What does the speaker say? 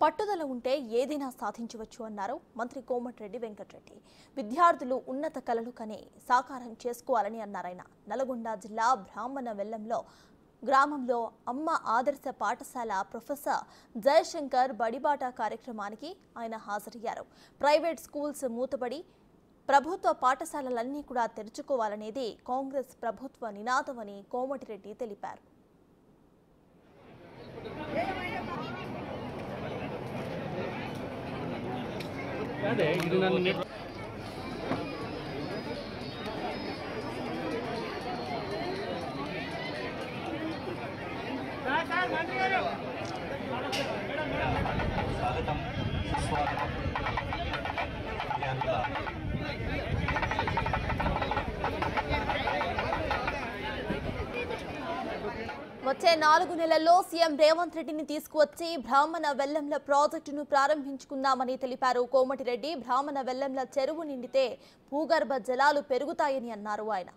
పట్టుదల ఉంటే ఏదైనా సాధించవచ్చు అన్నారు మంత్రి కోమటిరెడ్డి వెంకటరెడ్డి. విద్యార్థులు ఉన్నత కలలు కనే సాకారం చేసుకోవాలని అన్నారాయన నల్గొండ జిల్లా బ్రాహ్మణ వెల్లంలో గ్రామంలో అమ్మ ఆదర్శ పాఠశాల ప్రొఫెసర్ జయశంకర్ బడిబాట కార్యక్రమానికి ఆయన హాజరయ్యారు. ప్రైవేట్ స్కూల్స్ మూతబడి ప్రభుత్వ పాఠశాలలన్నీ కూడా తెరుచుకోవాలనేది కాంగ్రెస్ ప్రభుత్వ నినాదమని కోమటిరెడ్డి తెలిపారు. అదే ఇది నన్ను నెట్ స్వాగతం సుస్వాగతం విద్యార్థుల వచ్చే నాలుగు నెలల్లో సీఎం రేవంత్ రెడ్డిని తీసుకువచ్చి బ్రాహ్మణ వెల్లంల ప్రాజెక్టును ప్రారంభించుకున్నామని తెలిపారు. కోమటిరెడ్డి బ్రాహ్మణ వెల్లంల చెరువు నిండితే భూగర్భ జలాలు పెరుగుతాయని అన్నారు ఆయన.